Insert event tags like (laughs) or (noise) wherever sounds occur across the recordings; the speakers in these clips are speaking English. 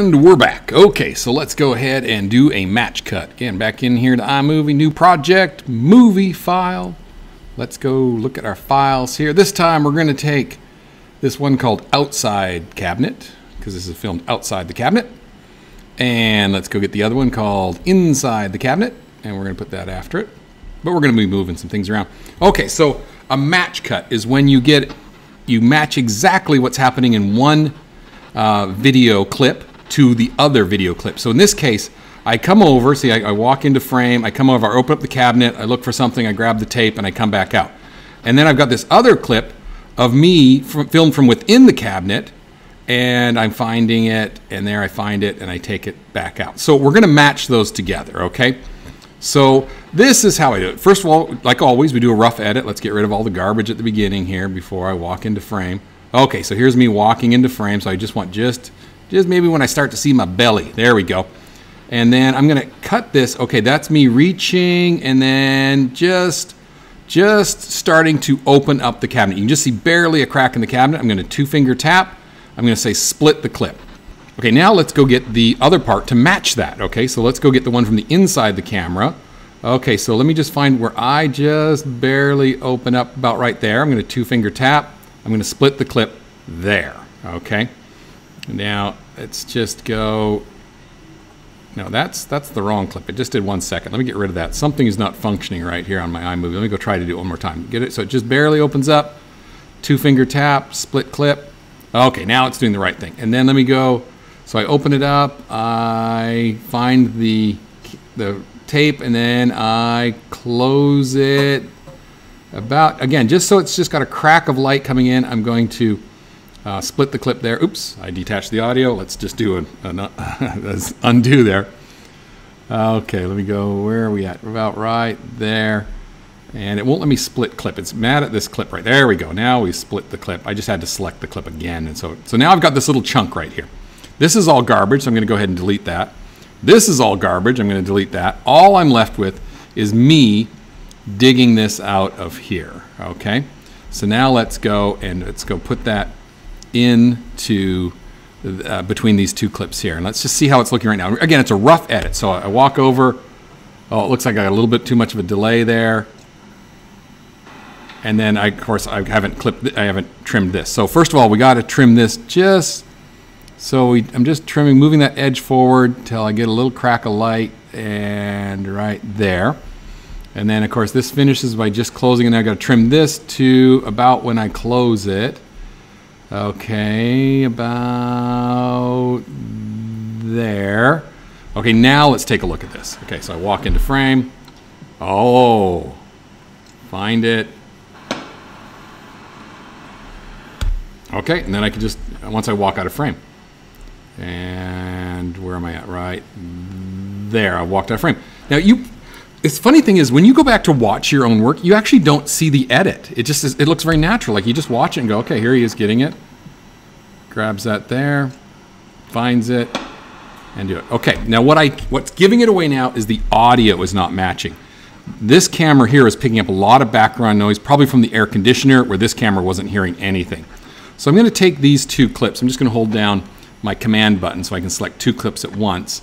And we're back. Okay, so let's go ahead and do a match cut. Again, back in here to iMovie, new project, movie file. Let's go look at our files here. This time we're going to take this one called Outside Cabinet, because this is filmed outside the cabinet. And let's go get the other one called Inside the Cabinet, and we're going to put that after it. But we're going to be moving some things around. Okay, so a match cut is when you get, you match exactly what's happening in one uh, video clip to the other video clip. So in this case, I come over, see, I, I, walk into frame, I come over, I open up the cabinet, I look for something, I grab the tape, and I come back out. And then I've got this other clip of me from, filmed from within the cabinet, and I'm finding it, and there I find it, and I take it back out. So we're going to match those together, okay? So this is how I do it. First of all, like always, we do a rough edit. Let's get rid of all the garbage at the beginning here before I walk into frame. Okay, so here's me walking into frame. So I just want just, just maybe when I start to see my belly. There we go. And then I'm gonna cut this. Okay, that's me reaching and then just, just starting to open up the cabinet. You can just see barely a crack in the cabinet. I'm gonna two finger tap. I'm gonna say split the clip. Okay, now let's go get the other part to match that. Okay, so let's go get the one from the inside the camera. Okay, so let me just find where I just barely open up about right there. I'm gonna two finger tap. I'm going to split the clip there, okay? Now, let's just go, no, that's, that's the wrong clip. It just did one second. Let me get rid of that. Something is not functioning right here on my iMovie. Let me go try to do it one more time. Get it? So it just barely opens up, two finger tap, split clip. Okay, now it's doing the right thing. And then let me go, so I open it up, I find the, the tape, and then I close it about, again, just so it's just got a crack of light coming in, I'm going to uh, split the clip there. Oops, I detached the audio. Let's just do an, an (laughs) undo there. Okay, let me go, where are we at? About right there. And it won't let me split clip. It's mad at this clip right there. we go. Now we split the clip. I just had to select the clip again. And so, so now I've got this little chunk right here. This is all garbage, so I'm going to go ahead and delete that. This is all garbage. I'm going to delete that. All I'm left with is me digging this out of here, okay? So now let's go and let's go put that into uh, between these two clips here. And let's just see how it's looking right now. Again, it's a rough edit. So I walk over. Oh, it looks like I got a little bit too much of a delay there. And then, I, of course, I haven't clipped, I haven't trimmed this. So first of all, we got to trim this just, so we, I'm just trimming, moving that edge forward till I get a little crack of light and right there. And then of course this finishes by just closing and I got to trim this to about when I close it. Okay, about there. Okay, now let's take a look at this. Okay, so I walk into frame. Oh, find it. Okay, and then I can just, once I walk out of frame. And where am I at? Right there, I walked out of frame. Now you it's funny thing is when you go back to watch your own work, you actually don't see the edit. It just is, it looks very natural. Like you just watch it and go, okay, here he is getting it. Grabs that there, finds it, and do it. Okay, now what I what's giving it away now is the audio is not matching. This camera here is picking up a lot of background noise, probably from the air conditioner, where this camera wasn't hearing anything. So I'm going to take these two clips. I'm just going to hold down my command button so I can select two clips at once.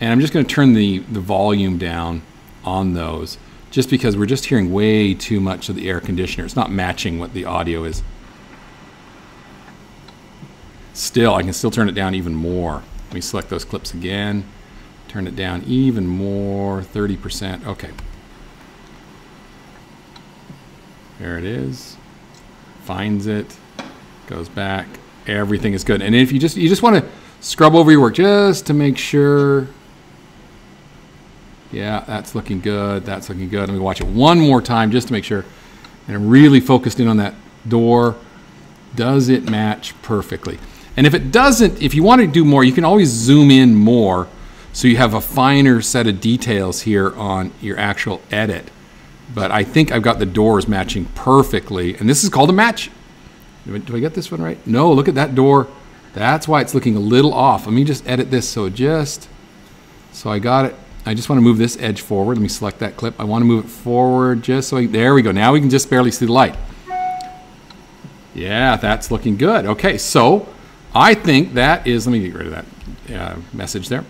And I'm just going to turn the, the volume down on those just because we're just hearing way too much of the air conditioner. It's not matching what the audio is. Still, I can still turn it down even more. Let me select those clips again. Turn it down even more, 30%. Okay. There it is. Finds it, goes back. Everything is good. And if you just you just want to scrub over your work just to make sure yeah, that's looking good. That's looking good. Let me watch it one more time just to make sure. And I'm really focused in on that door. Does it match perfectly? And if it doesn't, if you want to do more, you can always zoom in more so you have a finer set of details here on your actual edit. But I think I've got the doors matching perfectly. And this is called a match. Do I get this one right? No, look at that door. That's why it's looking a little off. Let me just edit this so just, so I got it I just want to move this edge forward. Let me select that clip. I want to move it forward just so I, there we go. Now we can just barely see the light. Yeah, that's looking good. Okay, so I think that is, let me get rid of that uh, message there.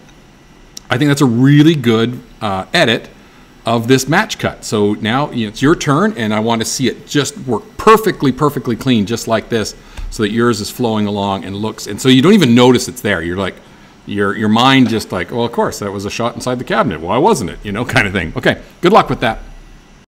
I think that's a really good uh, edit of this match cut. So now you know, it's your turn, and I want to see it just work perfectly, perfectly clean, just like this, so that yours is flowing along and looks, and so you don't even notice it's there. You're like, your your mind just like, well, of course that was a shot inside the cabinet. Why wasn't it? You know, (laughs) kind of thing. Okay, good luck with that.